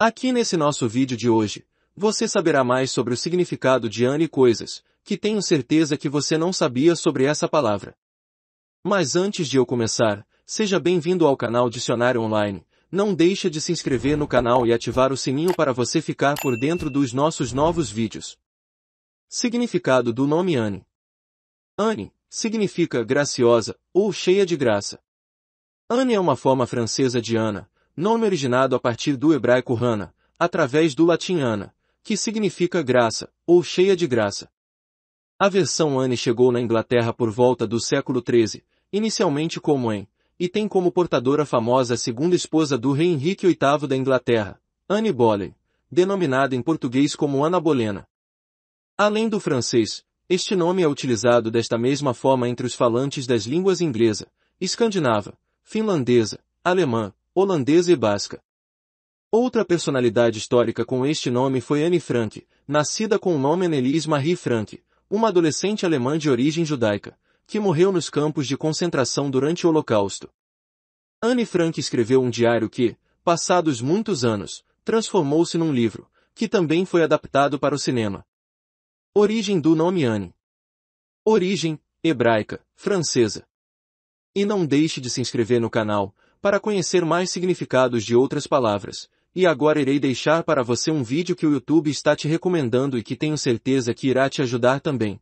Aqui nesse nosso vídeo de hoje, você saberá mais sobre o significado de Anne e coisas, que tenho certeza que você não sabia sobre essa palavra. Mas antes de eu começar, seja bem-vindo ao canal Dicionário Online, não deixe de se inscrever no canal e ativar o sininho para você ficar por dentro dos nossos novos vídeos. Significado do nome Anne. Anne significa graciosa ou cheia de graça. Anne é uma forma francesa de Ana, nome originado a partir do hebraico Hana, através do latim Ana, que significa graça, ou cheia de graça. A versão Anne chegou na Inglaterra por volta do século XIII, inicialmente como em, e tem como portadora a famosa segunda esposa do rei Henrique VIII da Inglaterra, Anne Boleyn, denominada em português como Ana Bolena. Além do francês, este nome é utilizado desta mesma forma entre os falantes das línguas inglesa, escandinava, finlandesa, alemã, holandesa e basca. Outra personalidade histórica com este nome foi Anne Frank, nascida com o nome Anneliese Marie Frank, uma adolescente alemã de origem judaica, que morreu nos campos de concentração durante o Holocausto. Anne Frank escreveu um diário que, passados muitos anos, transformou-se num livro, que também foi adaptado para o cinema. Origem do nome Anne. Origem, hebraica, francesa. E não deixe de se inscrever no canal, para conhecer mais significados de outras palavras. E agora irei deixar para você um vídeo que o YouTube está te recomendando e que tenho certeza que irá te ajudar também.